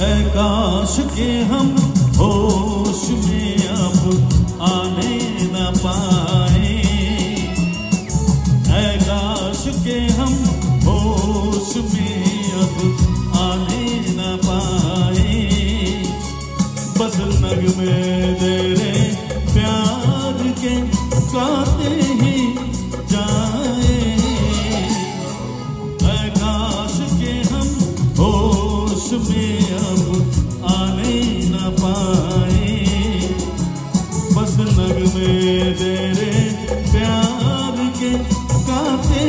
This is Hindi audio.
काश के हम होश में अब आने न पाए। काश के हम होश में अब आने न पाए। बस नगमे तेरे प्यार के गाते ही जाए। काश के हम होश में अब आने न पाए। बस नगमे तेरे प्यार के गाते